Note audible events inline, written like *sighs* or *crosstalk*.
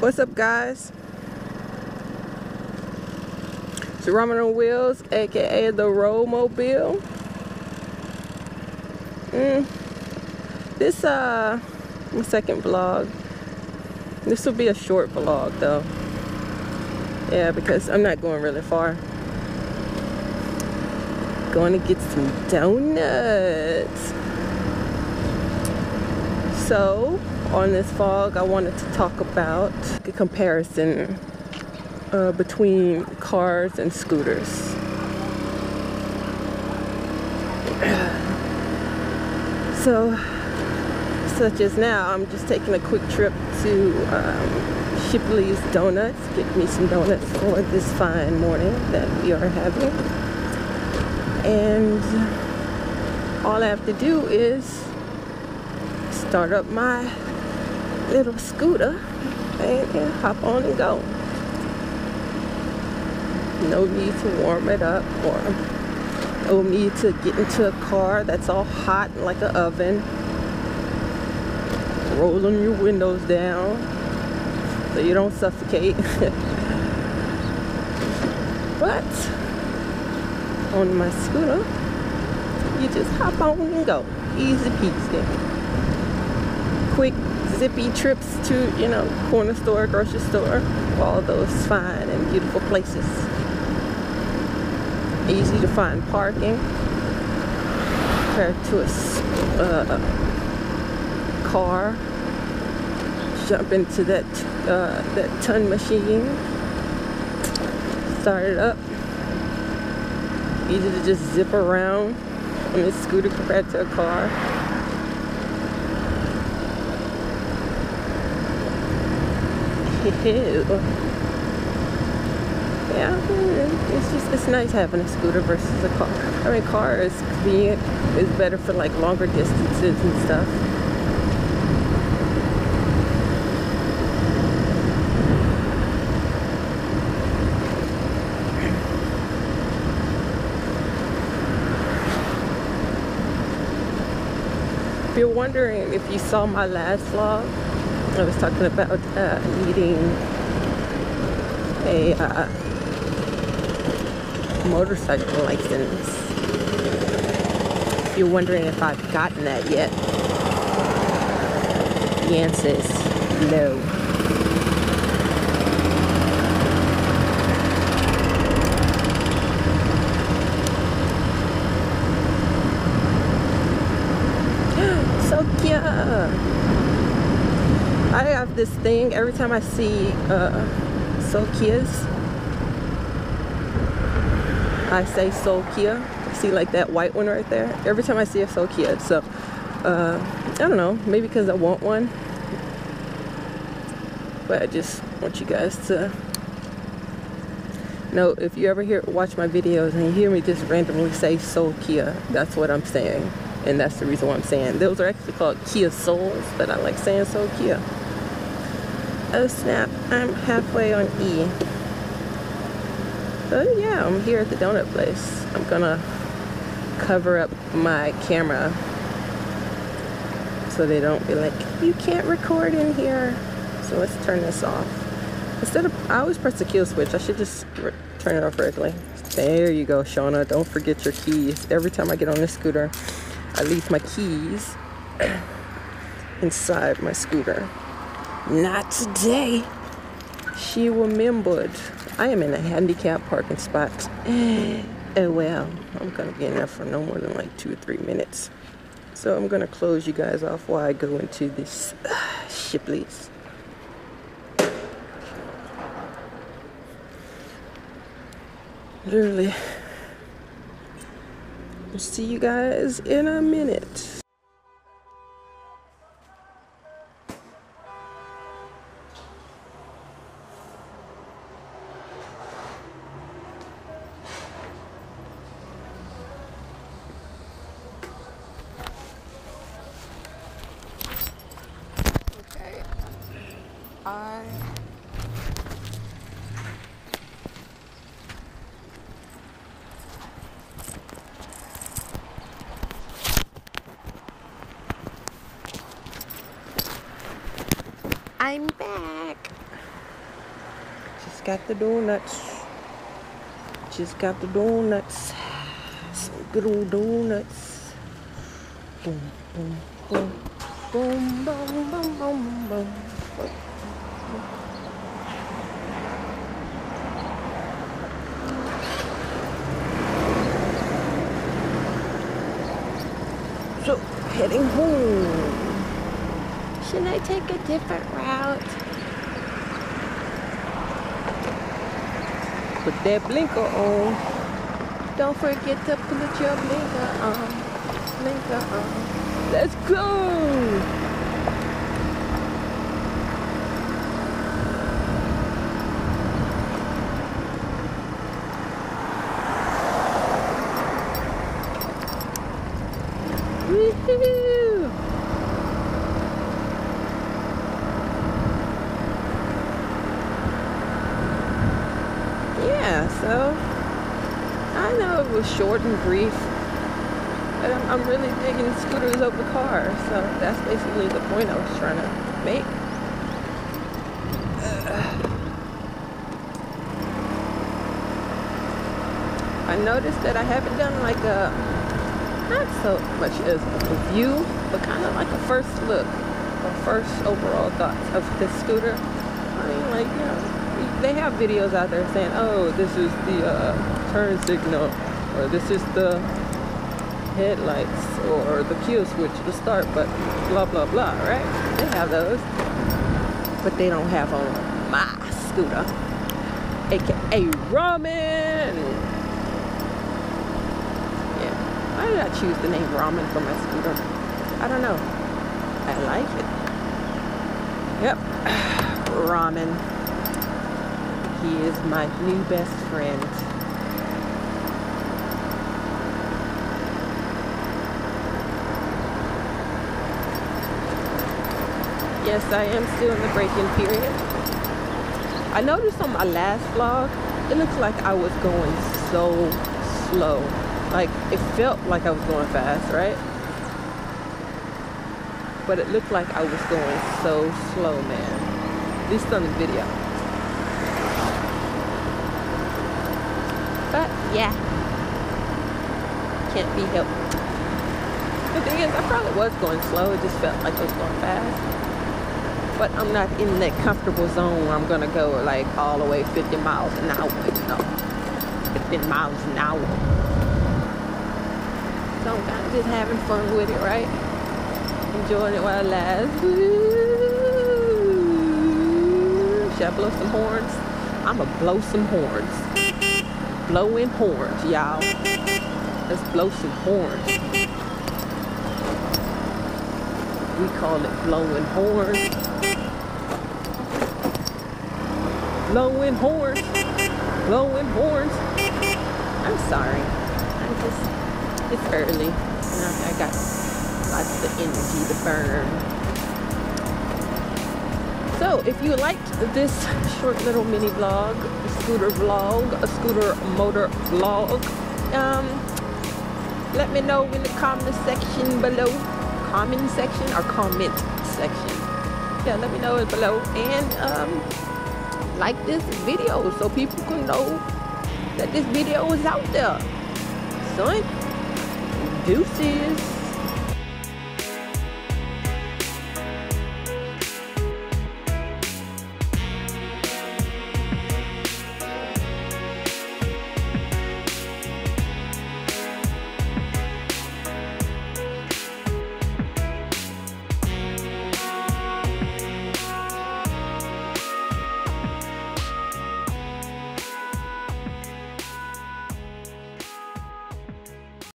What's up guys? It's Ramen on Wheels, aka the Row Mobile. Mm. This uh my second vlog. This will be a short vlog though. Yeah, because I'm not going really far. Going to get some donuts. So on this vlog I wanted to talk about the comparison uh, between cars and scooters. *sighs* So, such as now, I'm just taking a quick trip to um, Shipley's Donuts, get me some donuts for this fine morning that we are having. And all I have to do is start up my little scooter and, and hop on and go. No need to warm it up or no need to get into a car that's all hot like an oven. Rolling your windows down so you don't suffocate. *laughs* but on my scooter, you just hop on and go. Easy peasy. Quick zippy trips to, you know, corner store, grocery store, all those fine and beautiful places. Easy to find parking compared to a uh, car. Jump into that uh, that ton machine. Start it up. Easy to just zip around on this scooter compared to a car. yeah, it's just it's nice having a scooter versus a car. I mean, car is is better for like longer distances and stuff. You're wondering if you saw my last vlog, I was talking about uh, needing a uh, motorcycle license. If you're wondering if I've gotten that yet, the answer is no. so I have this thing every time I see uh, Sokias. I say Sokia. See like that white one right there? Every time I see a Sokia. So, uh, I don't know. Maybe because I want one. But I just want you guys to know if you ever hear watch my videos and you hear me just randomly say Sokia, that's what I'm saying. And that's the reason why I'm saying. Those are actually called Kia Souls, but I like saying so Kia Oh snap, I'm halfway on E. So yeah, I'm here at the donut place. I'm gonna cover up my camera so they don't be like, you can't record in here. So let's turn this off. Instead of, I always press the kill switch. I should just turn it off regularly. There you go, Shauna. Don't forget your keys. Every time I get on this scooter, I leave my keys inside my scooter. Not today. She remembered. I am in a handicap parking spot. Oh well, I'm gonna be in there for no more than like two or three minutes. So I'm gonna close you guys off while I go into this uh, Shipley's. Literally. See you guys in a minute. Okay. I I'm back. Just got the donuts. Just got the donuts. Some good old donuts. Boom, boom, boom. Boom, boom, boom, boom, boom. So, heading home. Should I take a different route? Put that blinker on. Don't forget to put your blinker on. Blinker on. Let's go! Woohoo! Yeah, so I know it was short and brief, but I'm, I'm really digging scooters over cars. So that's basically the point I was trying to make. I noticed that I haven't done like a not so much as a review, but kind of like a first look or first overall thoughts of this scooter. I mean, like, you know, they have videos out there saying, oh, this is the uh, turn signal, or this is the headlights, or the kill switch, the start button, blah, blah, blah, right? They have those. But they don't have on my scooter, aka ramen. Yeah why did I choose the name ramen for my scooter? I don't know. I like it. Yep. *sighs* ramen. He is my new best friend. Yes, I am still in the break-in period. I noticed on my last vlog, it looks like I was going so slow like it felt like I was going fast, right? But it looked like I was going so slow, man. At least on the video. But yeah, can't be helped. The thing is, I probably was going slow. It just felt like I was going fast. But I'm not in that comfortable zone where I'm gonna go like all the way 50 miles an hour. No, 50 miles an hour. So I'm kind of just having fun with it, right? Enjoying it while it lasts. Should I blow some horns? I'ma blow some horns. Blowing horns, y'all. Let's blow some horns. We call it blowing horns. Blowing horns. Blowing horns. I'm sorry. I'm just it's early. You know, I got lots of energy to burn. So if you liked this short little mini vlog, scooter vlog, a scooter motor vlog, um, let me know in the comment section below. Comment section or comment section. Yeah, let me know below. And um, like this video so people can know that this video is out there. Son. Deuces.